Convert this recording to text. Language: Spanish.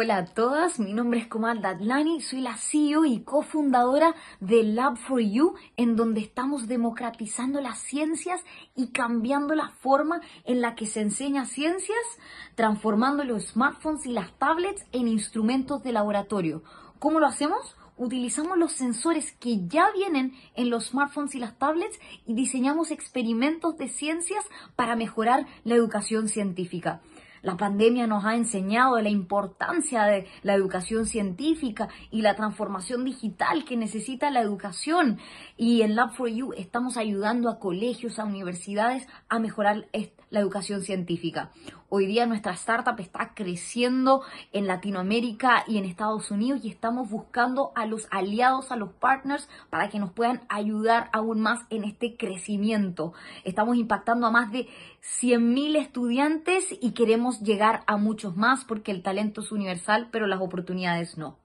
Hola a todas, mi nombre es Komal Datlani, soy la CEO y cofundadora de Lab for You, en donde estamos democratizando las ciencias y cambiando la forma en la que se enseña ciencias, transformando los smartphones y las tablets en instrumentos de laboratorio. ¿Cómo lo hacemos? utilizamos los sensores que ya vienen en los smartphones y las tablets y diseñamos experimentos de ciencias para mejorar la educación científica. La pandemia nos ha enseñado la importancia de la educación científica y la transformación digital que necesita la educación. Y en Lab for You estamos ayudando a colegios, a universidades a mejorar la educación científica. Hoy día nuestra startup está creciendo en Latinoamérica y en Estados Unidos y estamos buscando a los aliados, a los partners para que nos puedan ayudar aún más en este crecimiento. Estamos impactando a más de 100.000 estudiantes y queremos llegar a muchos más porque el talento es universal, pero las oportunidades no.